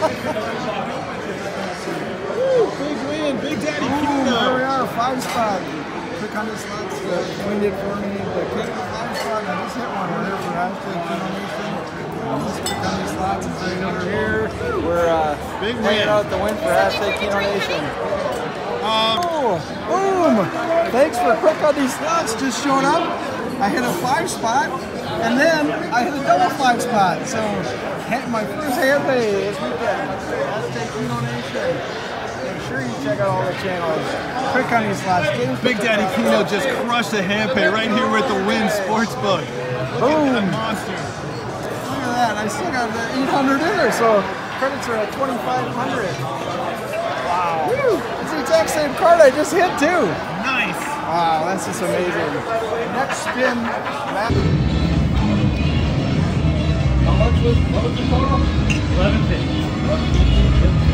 Big win, Big Daddy Ooh, there we are, five spot. Click on the slots, uh, joined it for me. The kick five spot. I just hit one here for Nation. Just click on these slots. It's right over here. We're uh, Big hanging win. out the win for hashtag Keno Nation. Um, boom! Thanks for quick on these slots. Just showed up. I hit a five spot, and then I hit a double five spot. So my first hand pay this weekend. Hashtag Keno Nation. Make sure you check out all the channels. Quick on these. James Big Daddy Keno just crushed the hand pay right here with the Win Sportsbook. Look Boom. that monster. Look at that. I still got the 800 in there, so credits are at 2,500. Wow. Woo! It's the exact same card I just hit, too. Nice. Wow, that's just amazing. Next spin. Thank you.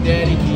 Daddy